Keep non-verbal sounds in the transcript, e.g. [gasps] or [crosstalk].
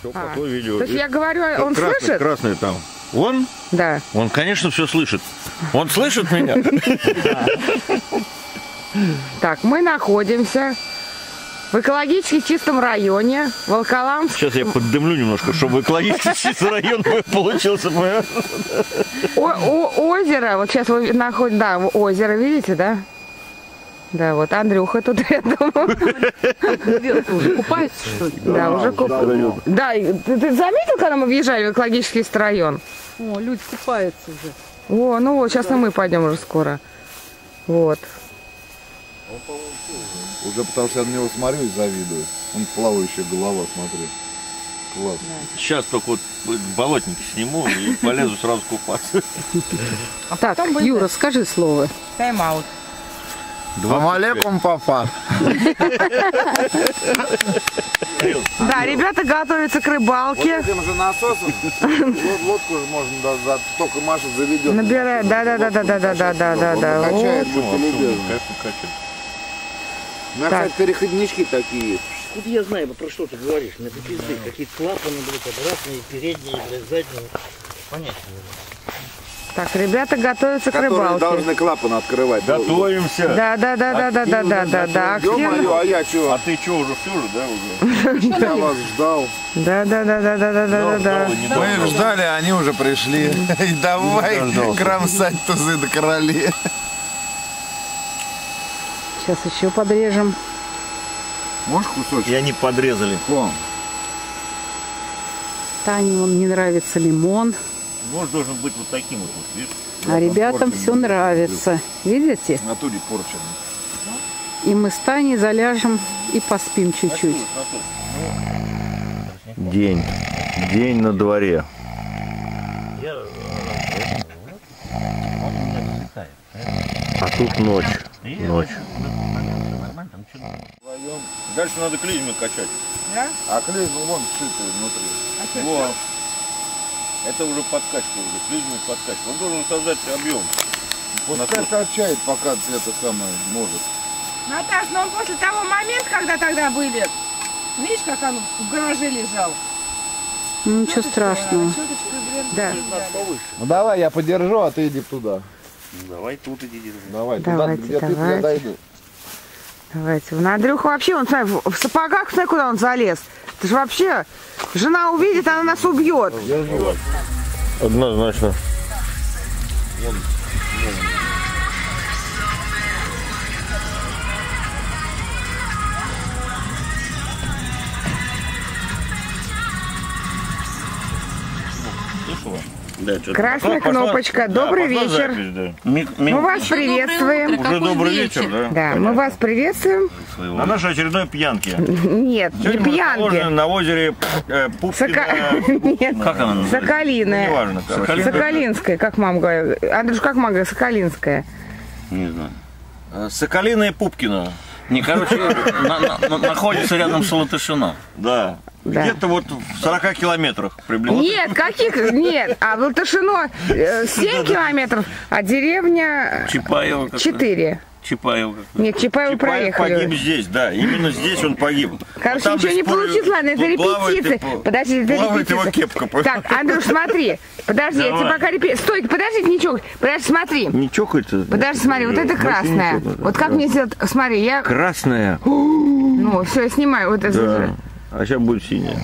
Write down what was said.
Все, А, пошло видео. То есть я говорю, он красный, слышит? красный там. Он? Да. Он, конечно, все слышит. Он слышит меня? Так, мы находимся в экологически чистом районе Волколамск. Сейчас я поддымлю немножко, чтобы экологически [laughs] чистый район получился. О- о- озеро, вот сейчас вы находитесь, да, озеро, видите, да? Да, вот Андрюха тут [laughs] рядом. Купается, что ли? Да, уже куп... Да, ты, заметил, когда мы въезжали в экологический район? О, люди купаются уже. О, ну вот, сейчас и мы пойдем уже скоро. Вот. Уже потому что я на него смотрю и завидую. Он плавающая голова, смотри. Класс. Сейчас только вот болотники сниму и полезу сразу купаться. Так, Юра, скажи слово. Тайм-аут. Амалейкум, папа. Да, ребята готовятся к рыбалке. Этим же насосом лод- лодку же можно да, только Маша заведет. Набирает, да, да, да, да, да, да, да, да, да, да. Вот. качает. Так. кстати, переходнички такие. Откуда я знаю, про что ты говоришь? Мне это пизды. Какие-то клапаны, блядь, обратные, передние, блядь, задние. Понятно. Так, ребята готовятся к рыбалке. должны клапан открывать. Готовимся. Да, да, да, да, да, да, да, да, да. Ё-моё, а я чего? А ты что, уже все же, да, уже? Я вас ждал. Да, да, да, да, да, да, да, да, не Мы их ждали, а они уже пришли. И давай кромсать тузы до короли. Сейчас еще подрежем. Можешь кусочек? И они подрезали. Ком. Тане он не нравится лимон, Нож должен быть вот таким вот, вот видишь? а ребятам все нравится. Видите? В натуре порчено. И мы с Таней заляжем и поспим чуть-чуть. День. День на дворе. Э. А тут ночь. Ночь. Дальше надо клизмы качать. А ну вон вшитый внутри. Во. Это уже подкачка уже, клизмы подкачка. Он должен создать объем. Пускай качает, пока это самое может. Наташ, но он после того момента, когда тогда были, видишь, как он в гараже лежал? Ну, ничего страшного. Да. Ну давай, я подержу, а ты иди туда. Давай тут иди. Давай, Давайте, туда, где ты, давайте. я дойду. Давайте. На Андрюха вообще, он, смотри, в сапогах, смотри, куда он залез. Ты же вообще, жена увидит, она нас убьет. Однозначно. Да, Красная Пошла- кнопочка. да, Добрый пошла вечер. запись, да. Мы вас приветствуем. Уже добрый вечер, да? Да, мы вас приветствуем. На нашей очередной пьянке. [laughs] Нет, не Сегодня расположены пьянки. на озере э, Сока... Пупкино. [laughs] Нет, Как она называется? Соколиная. Неважно, короче. Соколинская, как мама говорит. Андрюш, как мама говорит? Соколинская. Не знаю. Э, Соколино и Пупкино. Не, короче, на- на- на- находится рядом с Латышино. Да. Да. Где-то вот в 40 километрах приблизительно. Нет, каких? Нет. А Волташино 7 километров, а деревня Чапаева как 4. Чапаева как Нет, Чапаевы Чапаев проехали. погиб здесь, да. Именно здесь он погиб. Короче, Там ничего не сих пор получится, ладно, это репетиция. по- Подожди, это плавает его репетиция. кепка. понял? Так, Андрюш, смотри. Подожди, я тебе Давай. пока репетиция. Стой, подожди, ничего. Подожди, смотри. Не чокается. Подожди, смотри, вот это красное. Вот как мне сделать... Смотри, я... Красная. [gasps] Ну, все, я снимаю. Вот это. Да. А сейчас будет синяя.